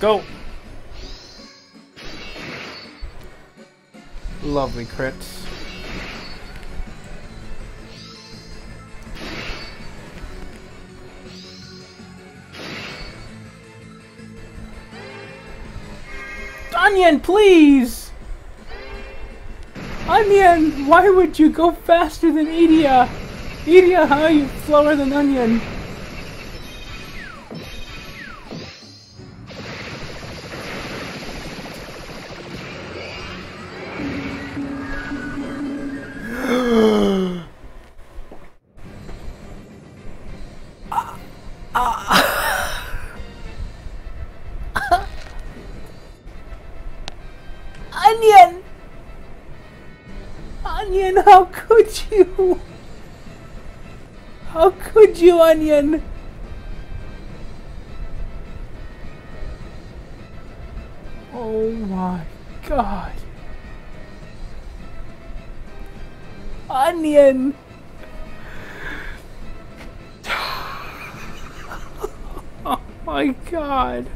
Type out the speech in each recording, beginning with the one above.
go. Lovely crits. Onion, please! Onion, why would you go faster than Edea? Edea, how are you slower than Onion? Ah. Onion! Onion, how could you? How could you, Onion? Oh my god. Onion! My god.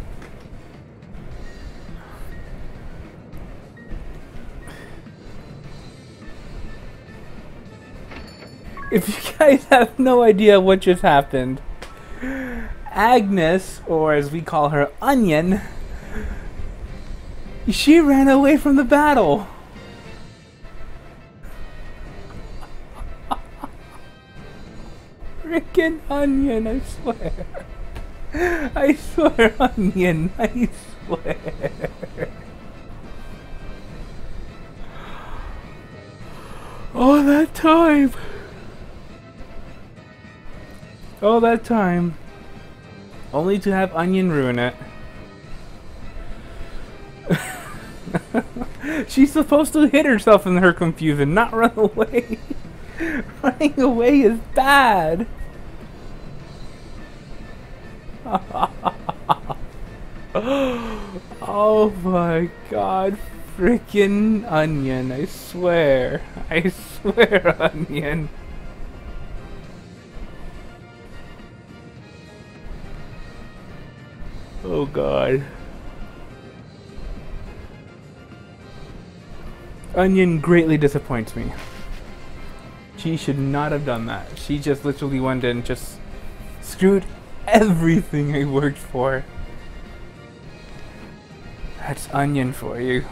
If you guys have no idea what just happened, Agnes, or as we call her, Onion, she ran away from the battle. Frickin' Onion, I swear. I swear, Onion, I swear. All that time. All that time. Only to have Onion ruin it. She's supposed to hit herself in her confusion, not run away. Running away is bad. oh my god, freaking onion, I swear. I swear, onion. Oh god. Onion greatly disappoints me. She should not have done that. She just literally went and just screwed everything I worked for. That's Onion for you.